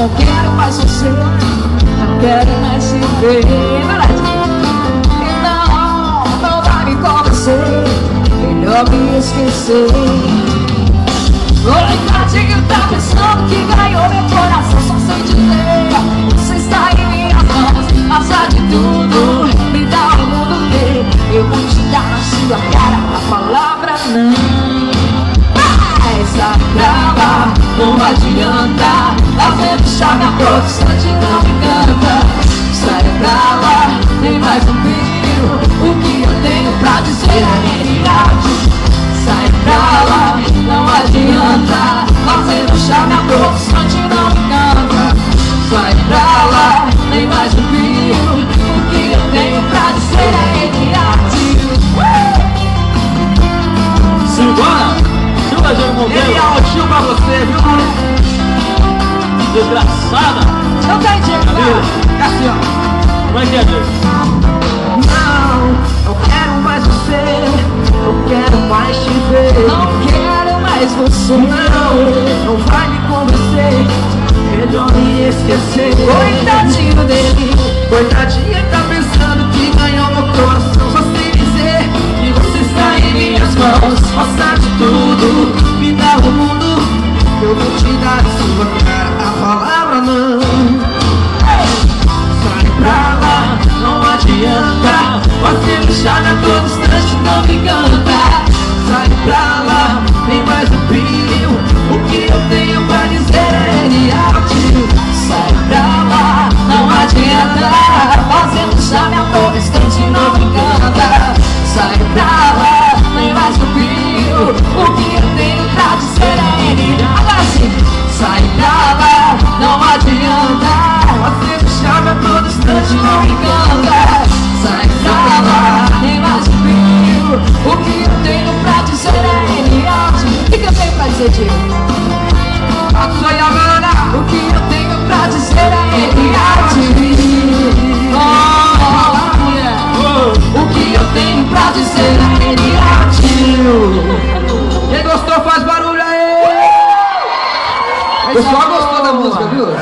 não quero mais você Não quero mais te ver. Não, não vai me convencer Melhor me esquecer. Oi, tadinho, tá pensando que ganhou meu coração Só sei dizer. Você está em minhas mãos Apesar de tudo Me dá o mundo ver Eu vou te dar na sua cara A palavra não. Essa trava Não adianta Chave a protestante não me canta Sai pra lá Nem mais um brilho O que eu tenho pra dizer é realidade. Sai pra lá Não adianta. Fazendo chave a protestante não me canta Sai pra lá Nem mais um brilho O que eu tenho pra dizer é realidade. Simbora! Chuva de Ele é Monteiro, o tio pra você, viu? Desgraçada! Não tem jeito, não É assim, ó. como é que é, Deus? Não, não quero mais você, não quero mais te ver. Não quero mais você Não, não vai me convencer, melhor me esquecer. Coitadinho dele Coitadinha tá pensando que ganhou meu coração. Só sei dizer que você está em minhas mãos. Passar de tudo, me dá o mundo. Eu vou te dar a sua cara, palavra não. Sai pra lá, não adianta. Você me chama a todo instante, não me canta. Não me encanta Sai pra lá, nem mais um brilho O que eu tenho pra dizer é ele O que que eu tenho pra dizer, Diego? Soy agora. O que eu tenho pra dizer é ele Oh, mulher O que eu tenho pra dizer é ele Quem gostou faz barulho aí!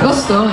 Pessoal